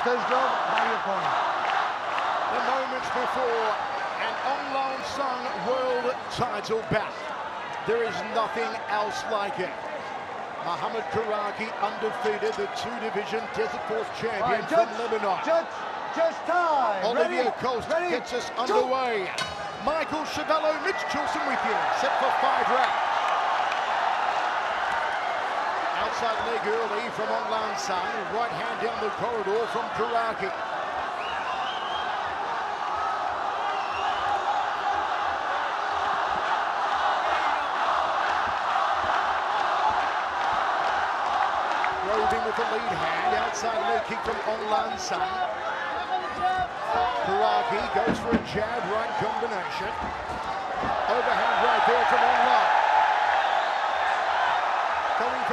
First glove by your corner. The moments before an Aung Sung world title bout. There is nothing else like it. Muhammad Karaki undefeated, the two-division Desert Force champion Right, from Lebanon. Judge, just time. Olivia Ready? Coast Ready? gets us Jump. underway. Michael Schiavello, Mitch Chilson with you, set for five rounds. Outside leg early from Aung La N right hand down the corridor from Karaki. Roving with the lead hand, outside leg kick from Aung La N. Karaki goes for a jab right combination. Overhand right there from Onglan.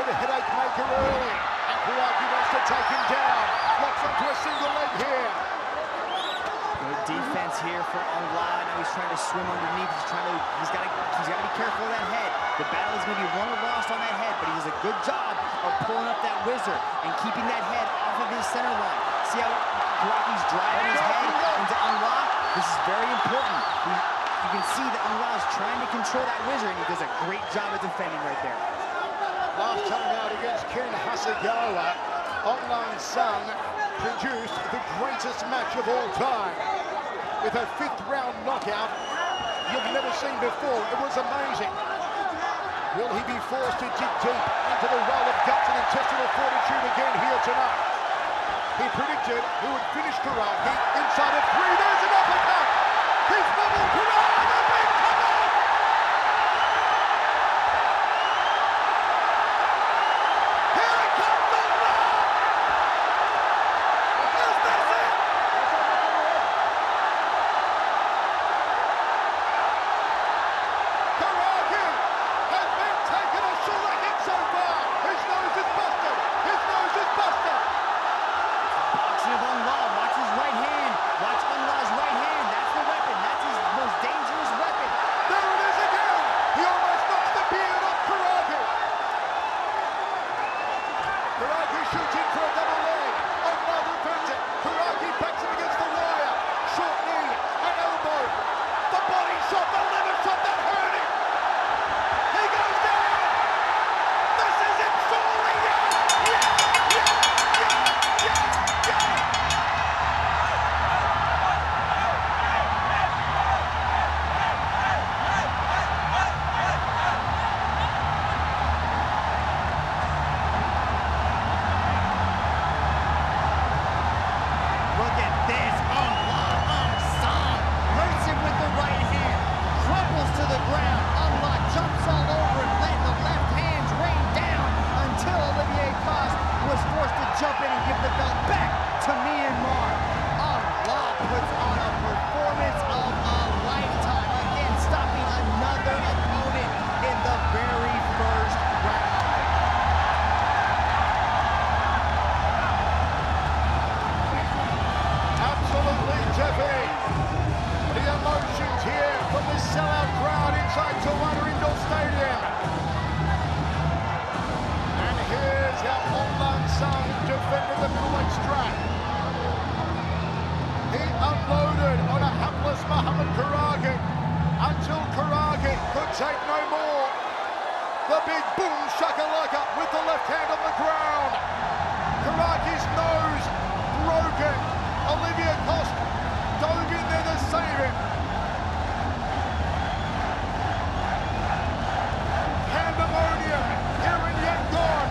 The headache maker early. And Karaki wants to take him down. Locks onto a single leg here. Good defense here for Aung La. Now he's trying to swim underneath. He's trying to. He's got to. He's got to be careful of that head. The battle is going to be won or lost on that head, but he does a good job of pulling up that whizzer and keeping that head off of his center line. See how Karaki's driving his head into Aung La? This is very important. He, you can see that Aung La is trying to control that whizzer, and he does a great job of defending right there. Last time out against Ken Hasegawa, Aung La N Sang produced the greatest match of all time. With a fifth round knockout you've never seen before. It was amazing. Will he be forced to dig deep into the well of guts and intestinal fortitude again here tonight? He predicted he would finish Karaki inside of three. There's an uppercut! He's bubbled Karaki! Inside Thuwunna Indoor Stadium. And here's how Onglan Sun defended the middleweight strap. He unloaded on a hapless Muhammad Karaki until Karaki could take no more. The big boom shakalaka with the left hand on the ground. Karaki's nose broken. Olivier Coste dove in there to save him. Pandemonium here in Yangon.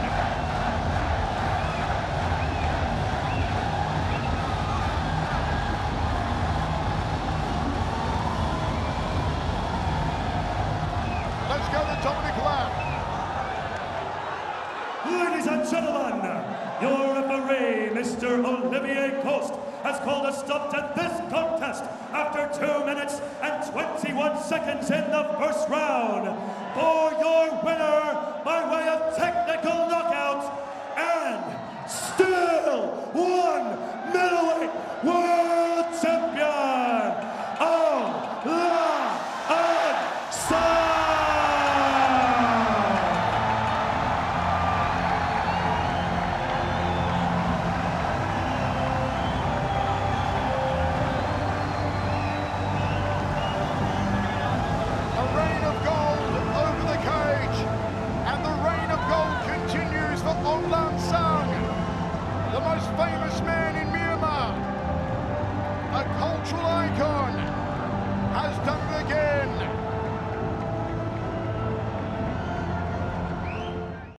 Let's go to Dominic Lamb. Ladies and gentlemen, your referee, Mr. Olivier Coste, has called a stop to this contest after 2 minutes and 21 seconds in the first round. For your winner, by way of technical knockout,